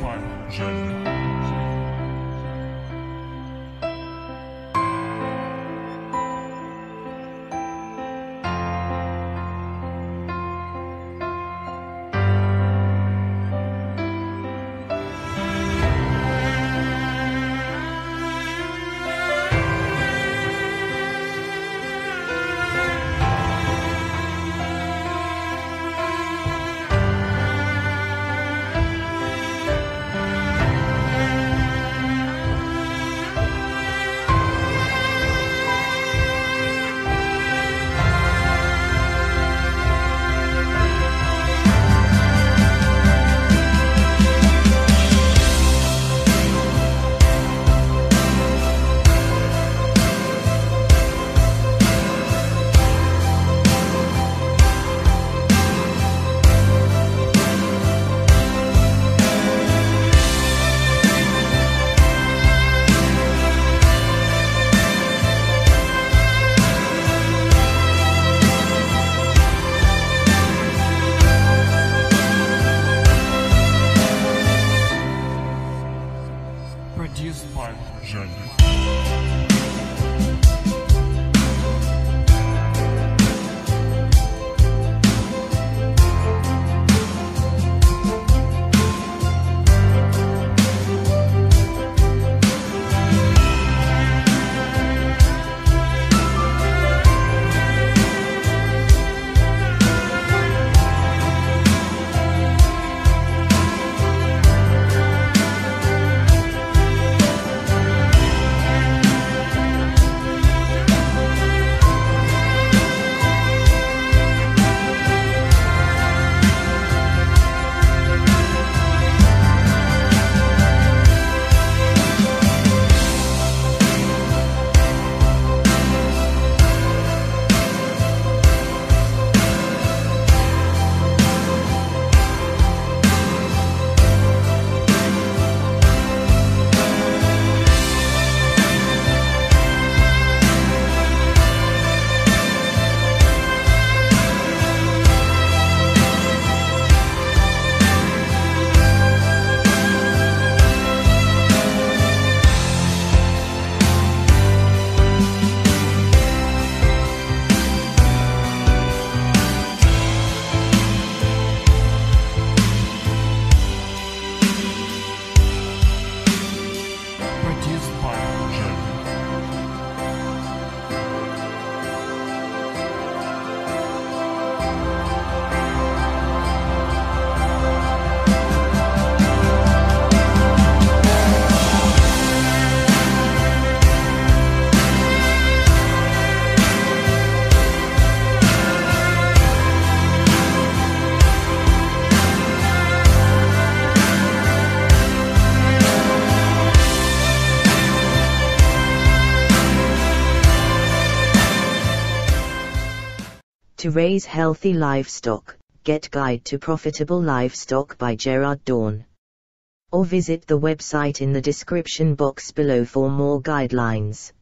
final judgment. To raise healthy livestock, get Guide to Profitable Livestock by Gerard Dawn. Or visit the website in the description box below for more guidelines.